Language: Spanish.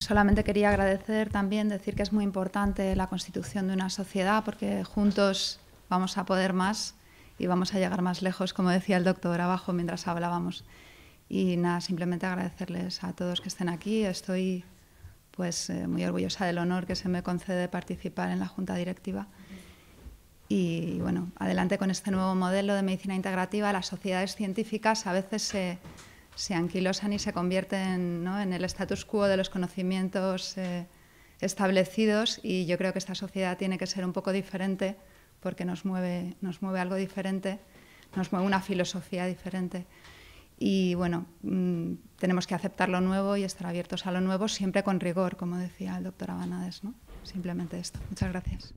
Solamente quería agradecer también, decir que es muy importante la constitución de una sociedad porque juntos vamos a poder más y vamos a llegar más lejos, como decía el doctor abajo mientras hablábamos. Y nada, simplemente agradecerles a todos que estén aquí. Estoy pues eh, muy orgullosa del honor que se me concede participar en la junta directiva. Y bueno, adelante con este nuevo modelo de medicina integrativa. Las sociedades científicas a veces se, se anquilosan y se convierten ¿no? en el status quo de los conocimientos eh, establecidos y yo creo que esta sociedad tiene que ser un poco diferente porque nos mueve, nos mueve algo diferente, nos mueve una filosofía diferente. Y bueno, mmm, tenemos que aceptar lo nuevo y estar abiertos a lo nuevo, siempre con rigor, como decía el doctor Abanades. ¿no? Simplemente esto. Muchas gracias.